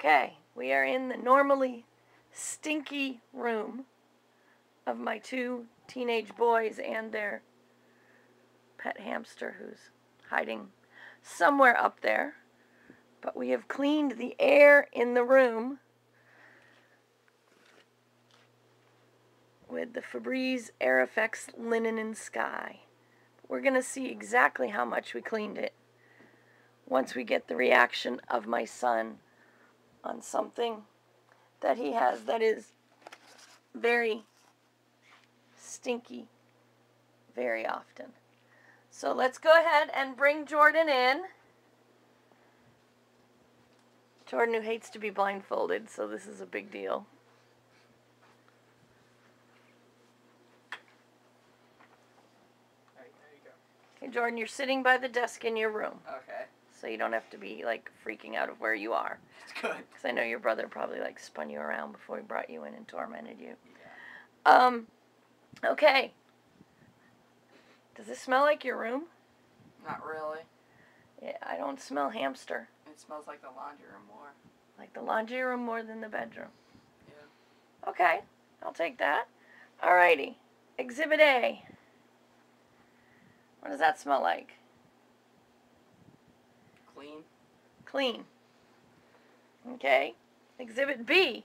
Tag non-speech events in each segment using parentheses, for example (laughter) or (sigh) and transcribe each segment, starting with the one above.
Okay, we are in the normally stinky room of my two teenage boys and their pet hamster who's hiding somewhere up there. But we have cleaned the air in the room with the Febreze Air Effects Linen and Sky. We're going to see exactly how much we cleaned it once we get the reaction of my son on something that he has that is very stinky very often. So let's go ahead and bring Jordan in. Jordan who hates to be blindfolded, so this is a big deal. Alright, there you go. Okay, Jordan, you're sitting by the desk in your room, Okay. So you don't have to be like freaking out of where you are. It's good. Because I know your brother probably like spun you around before he brought you in and tormented you. Yeah. Um, okay. Does this smell like your room? Not really. Yeah, I don't smell hamster. It smells like the laundry room more. Like the laundry room more than the bedroom. Yeah. Okay, I'll take that. Alrighty. Exhibit A. What does that smell like? Clean. Clean. Okay. Exhibit B.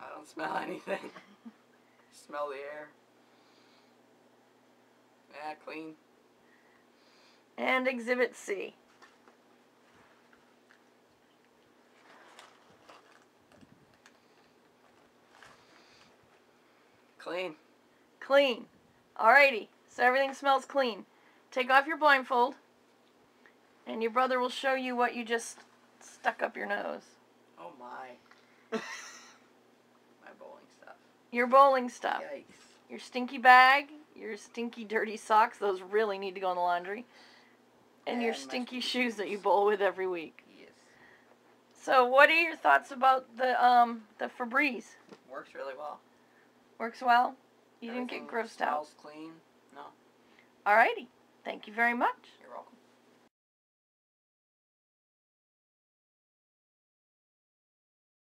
I don't smell anything. (laughs) smell the air. Yeah, clean. And Exhibit C. Clean. Clean. Alrighty. So everything smells clean. Take off your blindfold. And your brother will show you what you just stuck up your nose. Oh my. (laughs) My bowling stuff. Your bowling stuff. Yikes. Your stinky bag. Your stinky dirty socks. Those really need to go in the laundry. And your And my stinky stinky shoes that you bowl with every week. Yes. So what are your thoughts about the um the Febreze? Works really well. Works well? You didn't get grossed out. Clean. No. Alrighty. Thank you very much. You're welcome.